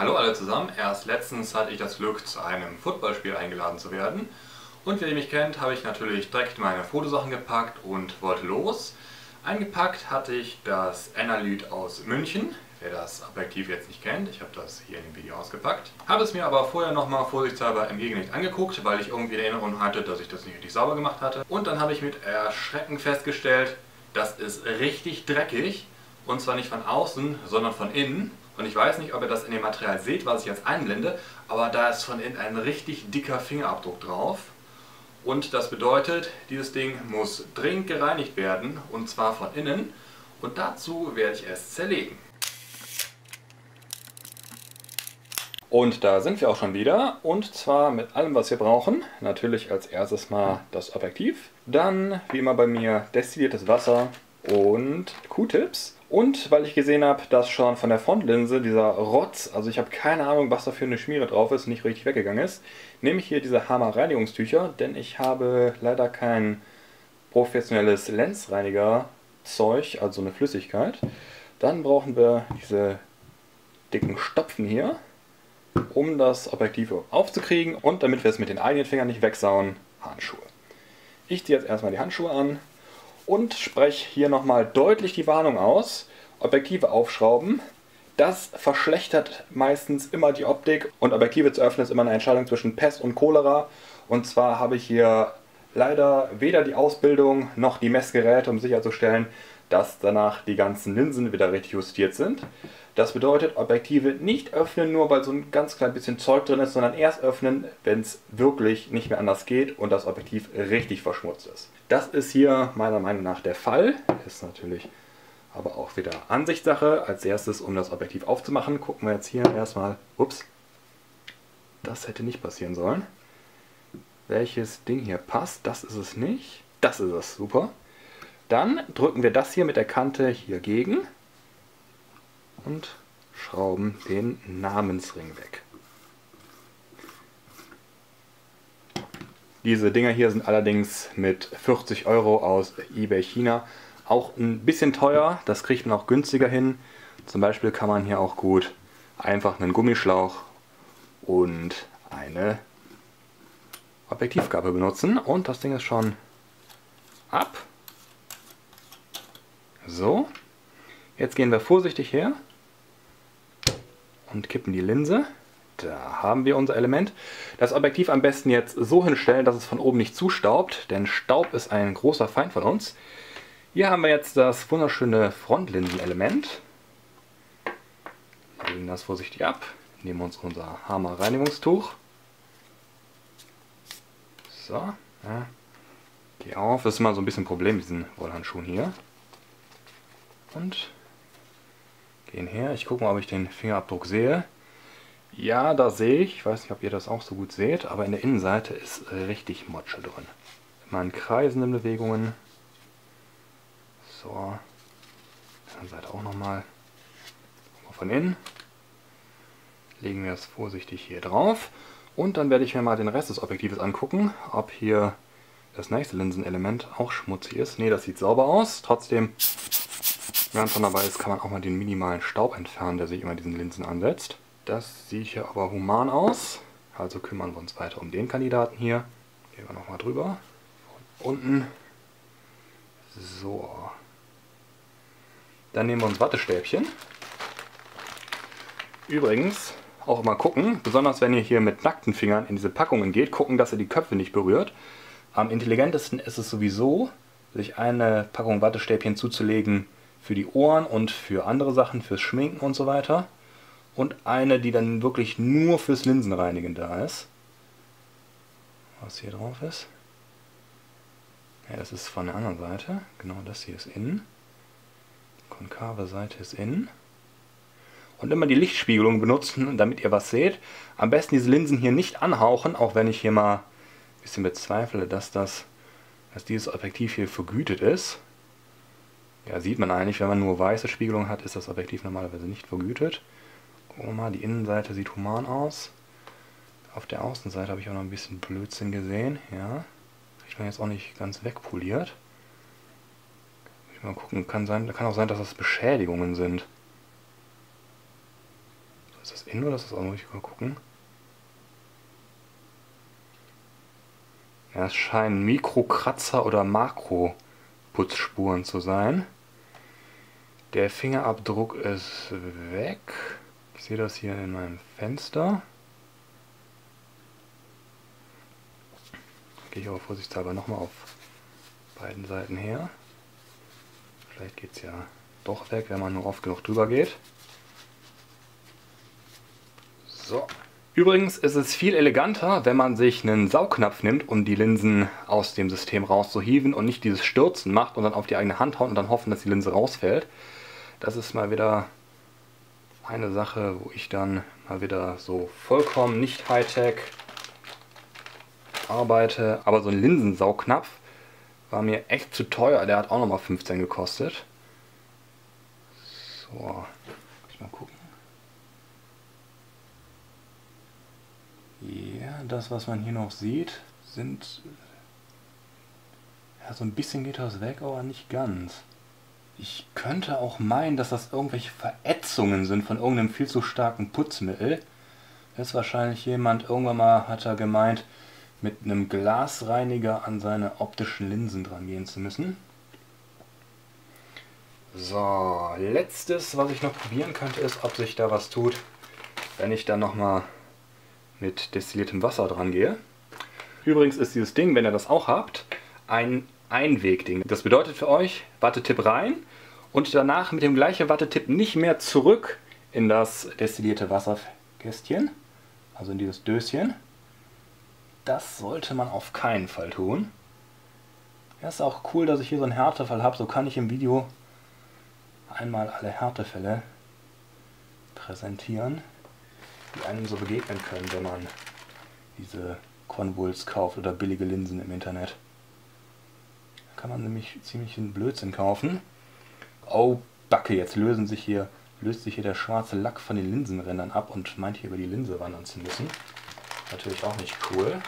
Hallo alle zusammen, erst letztens hatte ich das Glück, zu einem Footballspiel eingeladen zu werden. Und wer mich kennt, habe ich natürlich direkt meine Fotosachen gepackt und wollte los. Eingepackt hatte ich das Analyt aus München, wer das Objektiv jetzt nicht kennt. Ich habe das hier in dem Video ausgepackt. Habe es mir aber vorher nochmal vorsichtshalber im Gegenlicht angeguckt, weil ich irgendwie in Erinnerung hatte, dass ich das nicht richtig sauber gemacht hatte. Und dann habe ich mit Erschrecken festgestellt, das ist richtig dreckig. Und zwar nicht von außen, sondern von innen. Und ich weiß nicht, ob ihr das in dem Material seht, was ich jetzt einblende, aber da ist von innen ein richtig dicker Fingerabdruck drauf. Und das bedeutet, dieses Ding muss dringend gereinigt werden, und zwar von innen. Und dazu werde ich es zerlegen. Und da sind wir auch schon wieder. Und zwar mit allem, was wir brauchen. Natürlich als erstes mal das Objektiv. Dann, wie immer bei mir, destilliertes Wasser und Q-Tips. Und weil ich gesehen habe, dass schon von der Frontlinse dieser Rotz, also ich habe keine Ahnung, was da für eine Schmiere drauf ist, nicht richtig weggegangen ist, nehme ich hier diese Hammer Reinigungstücher, denn ich habe leider kein professionelles Lensreiniger-Zeug, also eine Flüssigkeit. Dann brauchen wir diese dicken Stopfen hier, um das Objektiv aufzukriegen und damit wir es mit den eigenen Fingern nicht wegsauen, Handschuhe. Ich ziehe jetzt erstmal die Handschuhe an und spreche hier nochmal deutlich die Warnung aus. Objektive aufschrauben. Das verschlechtert meistens immer die Optik und Objektive zu öffnen ist immer eine Entscheidung zwischen Pest und Cholera. Und zwar habe ich hier leider weder die Ausbildung noch die Messgeräte, um sicherzustellen, dass danach die ganzen Linsen wieder richtig justiert sind. Das bedeutet, Objektive nicht öffnen, nur weil so ein ganz klein bisschen Zeug drin ist, sondern erst öffnen, wenn es wirklich nicht mehr anders geht und das Objektiv richtig verschmutzt ist. Das ist hier meiner Meinung nach der Fall. Ist natürlich aber auch wieder Ansichtssache. Als erstes, um das Objektiv aufzumachen, gucken wir jetzt hier erstmal. Ups, das hätte nicht passieren sollen. Welches Ding hier passt, das ist es nicht. Das ist es, super. Dann drücken wir das hier mit der Kante hier gegen und schrauben den Namensring weg. Diese Dinger hier sind allerdings mit 40 Euro aus eBay China auch ein bisschen teuer. Das kriegt man auch günstiger hin. Zum Beispiel kann man hier auch gut einfach einen Gummischlauch und eine Objektivkappe benutzen. Und das Ding ist schon ab. So, jetzt gehen wir vorsichtig her und kippen die Linse. Da haben wir unser Element. Das Objektiv am besten jetzt so hinstellen, dass es von oben nicht zustaubt, denn Staub ist ein großer Feind von uns. Hier haben wir jetzt das wunderschöne Frontlinsenelement. Legen das vorsichtig ab, nehmen uns unser Hammer Reinigungstuch. So, ja. Geh auf, das ist immer so ein bisschen ein Problem mit diesen Wollhandschuhen hier. Und gehen her. Ich gucke mal, ob ich den Fingerabdruck sehe. Ja, da sehe ich. Ich weiß nicht, ob ihr das auch so gut seht, aber in der Innenseite ist richtig Motsche drin. Immer in kreisenden Bewegungen. So. Seite auch nochmal. Von innen. Legen wir es vorsichtig hier drauf. Und dann werde ich mir mal den Rest des Objektives angucken, ob hier das nächste Linsenelement auch schmutzig ist. Ne, das sieht sauber aus. Trotzdem Während man dabei ist, kann man auch mal den minimalen Staub entfernen, der sich immer diesen Linsen ansetzt. Das sieht hier aber human aus. Also kümmern wir uns weiter um den Kandidaten hier. Gehen wir nochmal drüber. Von unten. So. Dann nehmen wir uns Wattestäbchen. Übrigens, auch immer gucken, besonders wenn ihr hier mit nackten Fingern in diese Packungen geht, gucken, dass ihr die Köpfe nicht berührt. Am intelligentesten ist es sowieso, sich eine Packung Wattestäbchen zuzulegen, für die Ohren und für andere Sachen, fürs Schminken und so weiter. Und eine, die dann wirklich nur fürs Linsenreinigen da ist. Was hier drauf ist. Ja, das ist von der anderen Seite. Genau das hier ist innen. Die konkave Seite ist innen. Und immer die Lichtspiegelung benutzen, damit ihr was seht. Am besten diese Linsen hier nicht anhauchen, auch wenn ich hier mal ein bisschen bezweifle, dass, das, dass dieses Objektiv hier vergütet ist. Ja, sieht man eigentlich, wenn man nur weiße Spiegelung hat, ist das Objektiv normalerweise nicht vergütet. Gucken wir mal, die Innenseite sieht human aus. Auf der Außenseite habe ich auch noch ein bisschen Blödsinn gesehen. Ja, kriegt man jetzt auch nicht ganz wegpoliert. Ich mal gucken, kann, sein, kann auch sein, dass das Beschädigungen sind. Ist das in oder ist das auch noch? Ich mal gucken. Ja, es scheinen Mikrokratzer oder Makroputzspuren zu sein. Der Fingerabdruck ist weg. Ich sehe das hier in meinem Fenster. Gehe ich aber vorsichtshalber nochmal auf beiden Seiten her. Vielleicht geht es ja doch weg, wenn man nur oft genug drüber geht. So. Übrigens ist es viel eleganter, wenn man sich einen Saugnapf nimmt, um die Linsen aus dem System rauszuhieven und nicht dieses Stürzen macht und dann auf die eigene Hand haut und dann hoffen, dass die Linse rausfällt. Das ist mal wieder eine Sache, wo ich dann mal wieder so vollkommen nicht Hightech arbeite. Aber so ein Linsensaugnapf war mir echt zu teuer. Der hat auch nochmal 15 gekostet. So, muss mal gucken. Ja, das, was man hier noch sieht, sind... Ja, so ein bisschen geht das weg, aber nicht ganz. Ich könnte auch meinen, dass das irgendwelche Verätzungen sind von irgendeinem viel zu starken Putzmittel. Ist wahrscheinlich jemand, irgendwann mal hat er gemeint, mit einem Glasreiniger an seine optischen Linsen dran gehen zu müssen. So, letztes, was ich noch probieren könnte, ist, ob sich da was tut, wenn ich dann nochmal mit destilliertem Wasser dran gehe. Übrigens ist dieses Ding, wenn ihr das auch habt, ein Einwegding. Das bedeutet für euch, Wattetipp rein und danach mit dem gleichen Wattetipp nicht mehr zurück in das destillierte Wasserkästchen, also in dieses Döschen. Das sollte man auf keinen Fall tun. Ja, ist auch cool, dass ich hier so einen Härtefall habe. So kann ich im Video einmal alle Härtefälle präsentieren, die einem so begegnen können, wenn man diese Convuls kauft oder billige Linsen im Internet. Da kann man nämlich ziemlich einen Blödsinn kaufen. Oh, Backe, jetzt lösen sich hier, löst sich hier der schwarze Lack von den Linsenrändern ab und meint hier über die Linse wandern zu müssen. Natürlich auch nicht cool.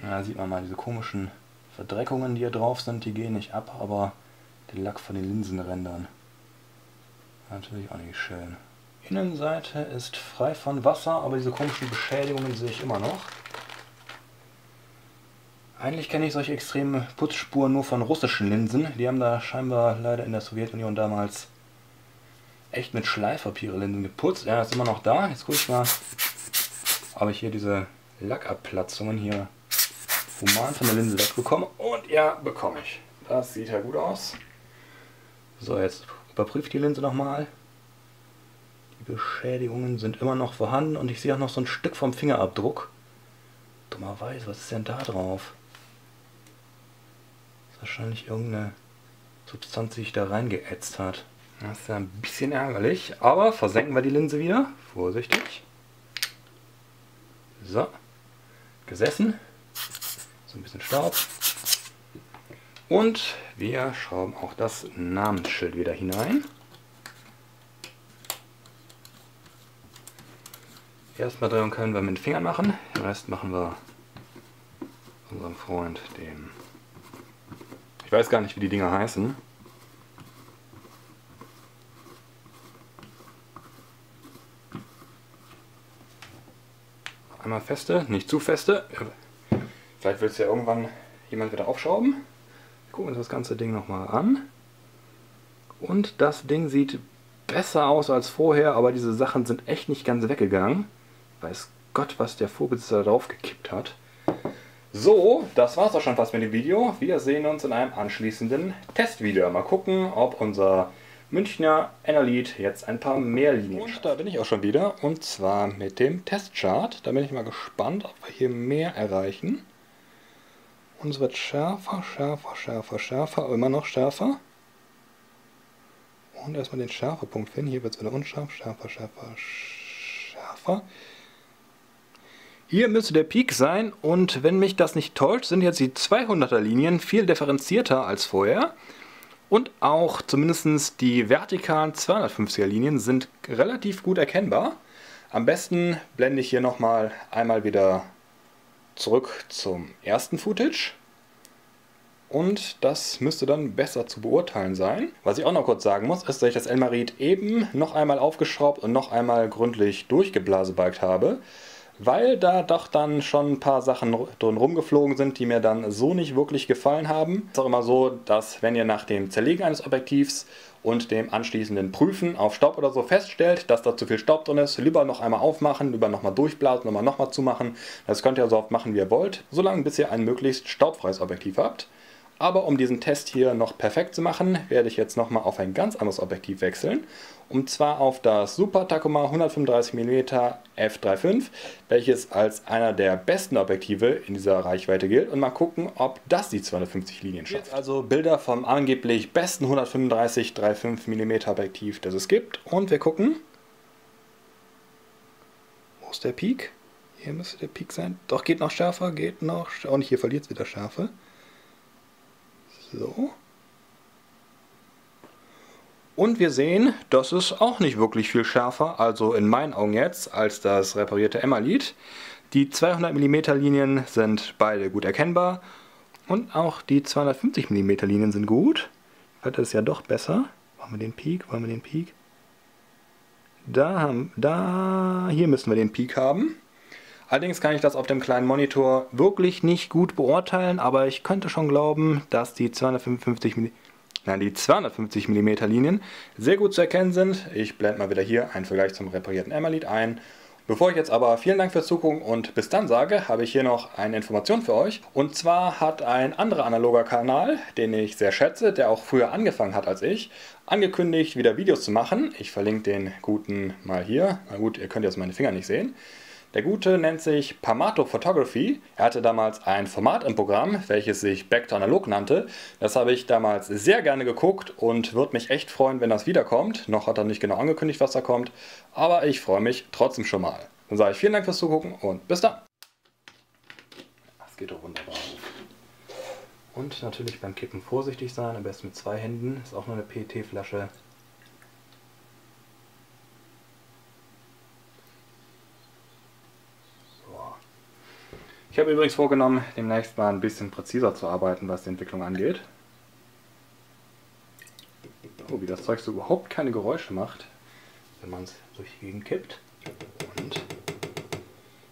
Da sieht man mal diese komischen Verdreckungen, die hier drauf sind, die gehen nicht ab, aber der Lack von den Linsenrändern. Natürlich auch nicht schön. Innenseite ist frei von Wasser, aber diese komischen Beschädigungen sehe ich immer noch. Eigentlich kenne ich solche extremen Putzspuren nur von russischen Linsen. Die haben da scheinbar leider in der Sowjetunion damals echt mit Schleifpapier Linsen geputzt. Ja, ist immer noch da. Jetzt gucke ich mal, ob ich hier diese Lackabplatzungen hier human von der Linse wegbekomme. Und ja, bekomme ich. Das sieht ja gut aus. So, jetzt überprüfe ich die Linse nochmal. Die Beschädigungen sind immer noch vorhanden und ich sehe auch noch so ein Stück vom Fingerabdruck. Dummerweise, was ist denn da drauf? Das ist wahrscheinlich irgendeine Substanz, die sich da reingeätzt hat. Das ist ja ein bisschen ärgerlich, aber versenken wir die Linse wieder. Vorsichtig. So, gesessen. So ein bisschen Staub. Und wir schrauben auch das Namensschild wieder hinein. Erstmal Drehung können wir mit den Fingern machen, den Rest machen wir unserem Freund, dem... Ich weiß gar nicht, wie die Dinger heißen. Einmal feste, nicht zu feste. Vielleicht will es ja irgendwann jemand wieder aufschrauben. Gucken uns das ganze Ding nochmal an. Und das Ding sieht besser aus als vorher, aber diese Sachen sind echt nicht ganz weggegangen. Weiß Gott, was der Vorbesitzer drauf gekippt hat. So, das war's auch schon fast mit dem Video. Wir sehen uns in einem anschließenden Testvideo. Mal gucken, ob unser Münchner Enerlit jetzt ein paar mehr Linien Und da bin ich auch schon wieder. Und zwar mit dem Testchart. Da bin ich mal gespannt, ob wir hier mehr erreichen. Und es wird schärfer, schärfer, schärfer, schärfer, immer noch schärfer. Und erstmal den Schärfepunkt finden. Hier wird es wieder unscharf, schärfer, schärfer, schärfer. Hier müsste der Peak sein und wenn mich das nicht täuscht, sind jetzt die 200er Linien viel differenzierter als vorher. Und auch zumindest die vertikalen 250er Linien sind relativ gut erkennbar. Am besten blende ich hier nochmal einmal wieder zurück zum ersten Footage. und das müsste dann besser zu beurteilen sein. Was ich auch noch kurz sagen muss, ist, dass ich das Elmarit eben noch einmal aufgeschraubt und noch einmal gründlich durchgeblasebalgt habe weil da doch dann schon ein paar Sachen drin rumgeflogen sind, die mir dann so nicht wirklich gefallen haben. Es ist auch immer so, dass wenn ihr nach dem Zerlegen eines Objektivs und dem anschließenden Prüfen auf Staub oder so feststellt, dass da zu viel Staub drin ist, lieber noch einmal aufmachen, lieber nochmal durchblasen, nochmal nochmal zumachen. Das könnt ihr so oft machen, wie ihr wollt, solange bis ihr ein möglichst staubfreies Objektiv habt. Aber um diesen Test hier noch perfekt zu machen, werde ich jetzt nochmal auf ein ganz anderes Objektiv wechseln. Und zwar auf das Super Tacoma 135mm f3.5, welches als einer der besten Objektive in dieser Reichweite gilt. Und mal gucken, ob das die 250 Linien schafft. Jetzt also Bilder vom angeblich besten 135 3.5mm Objektiv, das es gibt. Und wir gucken. Wo ist der Peak? Hier müsste der Peak sein. Doch, geht noch schärfer, geht noch. Und hier verliert es wieder Schärfe. So. Und wir sehen, das ist auch nicht wirklich viel schärfer, also in meinen Augen jetzt, als das reparierte Emmalit. Die 200 mm Linien sind beide gut erkennbar und auch die 250 mm Linien sind gut. Das ist ja doch besser. Wollen wir den Peak? Wollen wir den Peak? Da haben, da, hier müssen wir den Peak haben. Allerdings kann ich das auf dem kleinen Monitor wirklich nicht gut beurteilen, aber ich könnte schon glauben, dass die 255 mm, nein, die 250 mm Linien sehr gut zu erkennen sind. Ich blende mal wieder hier einen Vergleich zum reparierten Emmerlied ein. Bevor ich jetzt aber vielen Dank fürs Zugucken und bis dann sage, habe ich hier noch eine Information für euch. Und zwar hat ein anderer analoger Kanal, den ich sehr schätze, der auch früher angefangen hat als ich, angekündigt, wieder Videos zu machen. Ich verlinke den guten mal hier. Na gut, ihr könnt jetzt meine Finger nicht sehen. Der Gute nennt sich Pamato Photography. Er hatte damals ein Format im Programm, welches sich Back to Analog nannte. Das habe ich damals sehr gerne geguckt und würde mich echt freuen, wenn das wiederkommt. Noch hat er nicht genau angekündigt, was da kommt, aber ich freue mich trotzdem schon mal. Dann sage ich vielen Dank fürs Zugucken und bis dann. Das geht doch wunderbar. Und natürlich beim Kippen vorsichtig sein, am besten mit zwei Händen. Ist auch nur eine PET-Flasche. Ich habe übrigens vorgenommen, demnächst mal ein bisschen präziser zu arbeiten, was die Entwicklung angeht. Oh, wie das Zeug so überhaupt keine Geräusche macht, wenn man es durch die Gegend kippt und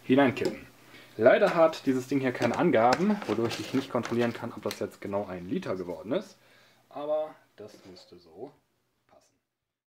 hineinkippen. Leider hat dieses Ding hier keine Angaben, wodurch ich nicht kontrollieren kann, ob das jetzt genau ein Liter geworden ist. Aber das müsste so